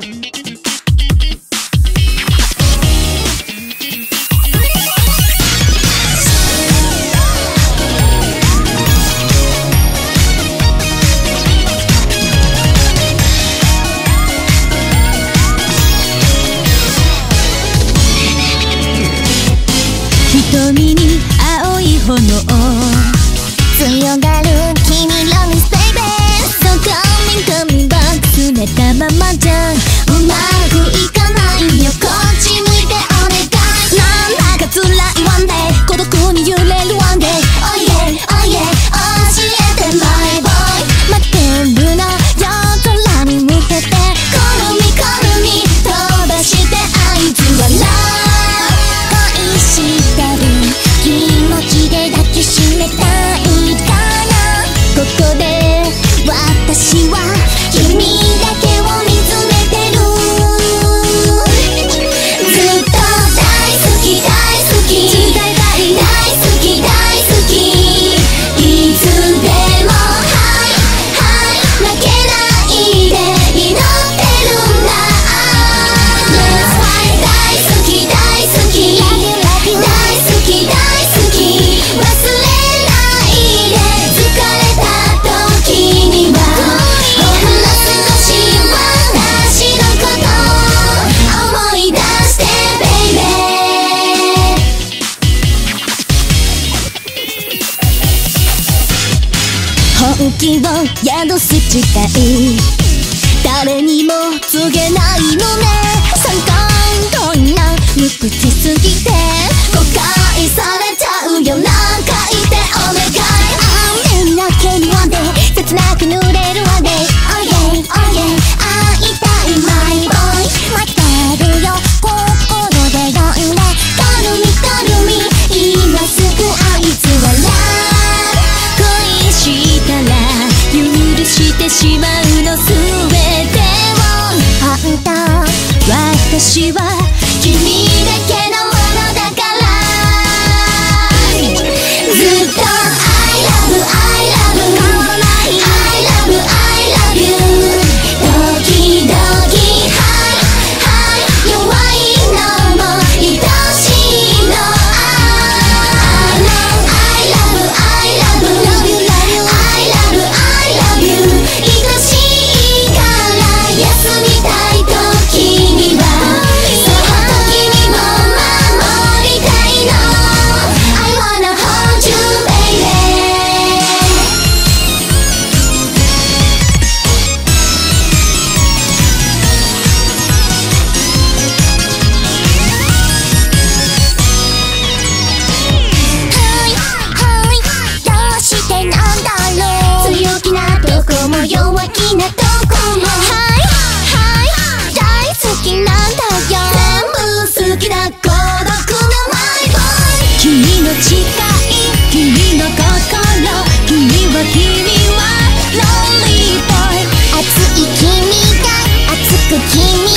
瞳に青い炎。強がる君のミス気を宿す誓い誰にも告げないのね。三冠こんな無口すぎて誤解され私は君だけ君の誓い君の心君は君はロンリーボーイ熱い君が熱く君